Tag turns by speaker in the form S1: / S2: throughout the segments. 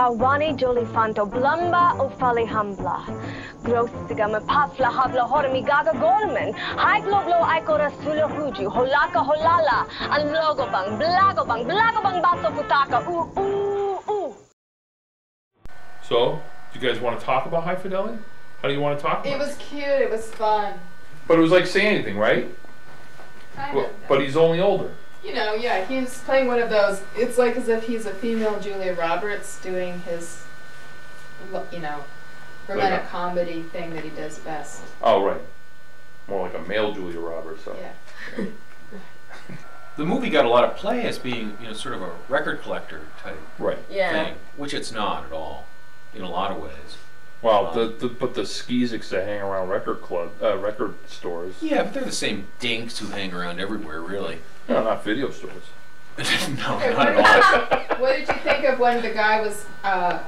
S1: Hawani Jolifanto Blumba Ufali Hambla. Grossiga Pafla Habla Hormigaga Gorman. High Globlo Ikora Sulahuju. Holaka Holala. And Blagobang, Blagobang Baso Futaka. Ooh, ooh, ooh.
S2: So, do you guys want to talk about High Fidelity? How do you want to talk about
S3: It was cute. It was fun.
S2: But it was like say anything, right?
S3: Kind
S2: Well,
S3: of.
S2: but he's only older.
S3: You know, yeah, he's playing one of those. It's like as if he's a female Julia Roberts doing his, you know, romantic
S2: a-
S3: comedy thing that he does best.
S2: Oh, right. More like a male Julia Roberts. So.
S3: Yeah.
S4: The movie got a lot of play as being, you know, sort of a record collector type
S2: Right.
S5: Yeah.
S4: thing, which it's not at all, in a lot of ways.
S2: Well, the, the but the skeezicks that hang around record club, uh, record stores.
S4: Yeah, but they're the same dinks who hang around everywhere, really.
S2: No, not video stores.
S4: no,
S3: Okay,
S4: not
S3: what,
S4: at all.
S3: what did you think of when the guy was uh,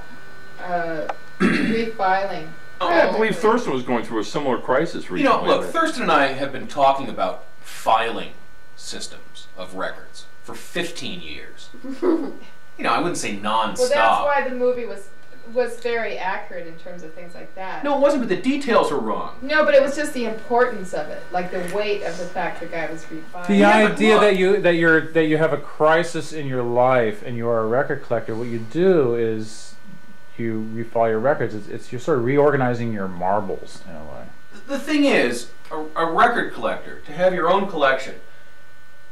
S3: uh, refiling?
S2: I believe Thurston was going through a similar crisis recently.
S4: You know, look, Thurston and I have been talking about filing systems of records for 15 years. you know, I wouldn't say nonstop.
S3: Well, that's why the movie was was very accurate in terms of things like that.
S4: No, it wasn't, but the details were wrong.
S3: No, but it was just the importance of it, like the weight of the fact the guy was refiling.
S6: The
S4: Yeah,
S6: idea that you that you're that you have a crisis in your life and you are a record collector, what you do is you refile your records. It's, it's you're sort of reorganizing your marbles in a way.
S4: The thing is, a, a record collector, to have your own collection,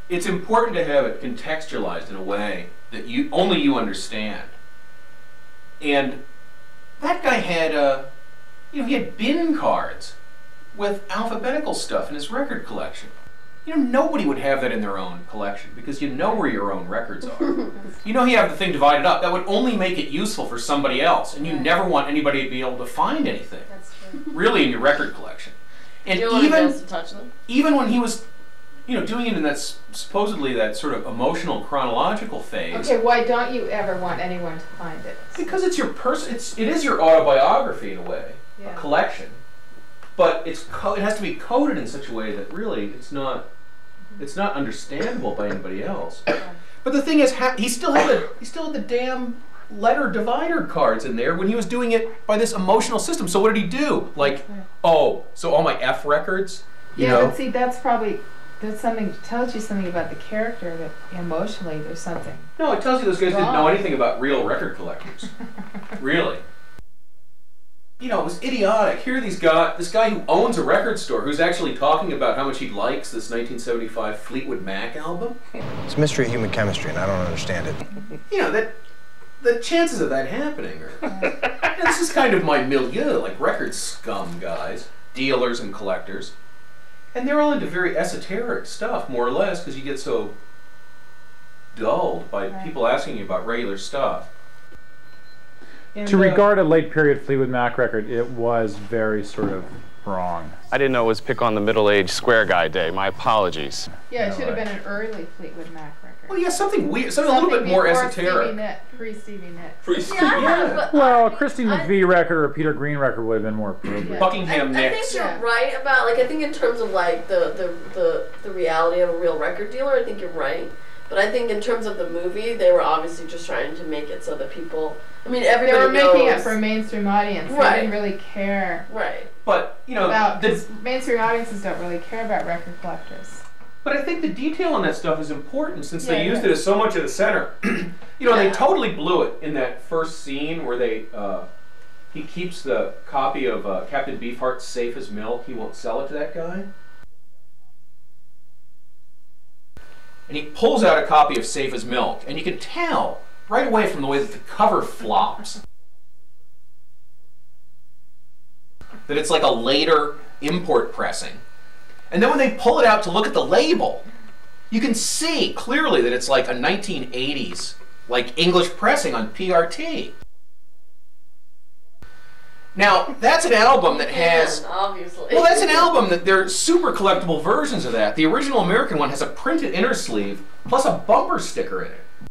S4: it's important to have it contextualized in a way that you only you understand. And that guy had uh, you know, he had bin cards with alphabetical stuff in his record collection. You know, nobody would have that in their own collection because you know where your own records are. you know, you have the thing divided up. That would only make it useful for somebody else, and you
S3: Right.
S4: never want anybody to be able to find anything
S3: That's true.
S4: really in your record collection. And
S5: you
S4: even
S5: to touch them.
S4: even when he was, you know, doing it in that s- supposedly that sort of emotional chronological phase,
S3: Okay, why don't you ever want anyone to find it?
S4: because it's your person, it's it is your autobiography in a way,
S3: Yeah.
S4: a collection, but it's co- it has to be coded in such a way that really it's not mm-hmm. it's not understandable by anybody else. Yeah. But the thing is, ha- he still had the he still had the damn letter divider cards in there when he was doing it by this emotional system. So what did he do? Like, oh, so all my F records, you
S3: yeah,
S4: know?
S3: but see, that's probably that's something tells you something about the character that emotionally there's something.
S4: No, it tells you those guys didn't know anything about real record collectors. really. You know, it was idiotic. Here, these guy, this guy who owns a record store, who's actually talking about how much he likes this 1975 Fleetwood Mac album.
S7: It's a mystery of human chemistry, and I don't understand it.
S4: You know that the chances of that happening are. this is kind of my milieu, like record scum guys, dealers and collectors, and they're all into very esoteric stuff, more or less, because you get so dulled by
S3: Right.
S4: people asking you about regular stuff.
S3: And,
S6: To
S3: uh,
S6: regard a late period Fleetwood Mac record, it was very sort of wrong.
S8: I didn't know it was pick on the middle-aged square guy day. My apologies.
S3: yeah, it should have been an early Fleetwood Mac record.
S4: Well, yeah, something weird, something, a little bit more
S3: before
S4: esoteric.
S3: Stevie Nicks, pre Stevie Nicks.
S2: Priest-
S5: Yeah, I
S4: Yeah.
S6: Well,
S5: I-
S6: a Christine
S5: I-
S6: McVie record or a Peter Green record would have been more appropriate.
S3: Yeah.
S4: Buckingham
S5: I, I think
S4: Nicks.
S5: you're
S3: Yeah.
S5: right about like I think in terms of like the, the the the reality of a real record dealer, I think you're right. But I think in terms of the movie, they were obviously just trying to make it so that people. I mean,
S3: They
S5: everybody
S3: were making it for a mainstream audience.
S5: Right.
S3: They didn't really care
S5: right.
S4: But you know,
S3: about
S4: the,
S3: mainstream audiences don't really care about record collectors.
S4: but I think the detail on that stuff is important since they used
S3: yeah.
S4: it as so much of the center. you know, they totally blew it in that first scene where they uh, he keeps the copy of uh, Captain Beefheart's safe as milk. He won't sell it to that guy. And he pulls out a copy of Safe as Milk, and you can tell right away from the way that the cover flops that it's like a later import pressing. And then when they pull it out to look at the label, you can see clearly that it's like a 1980s, like English pressing on PRT. Now, that's an album that has.
S5: Obviously.
S4: Well, that's an album that there are super collectible versions of that. The original American one has a printed inner sleeve plus a bumper sticker in it.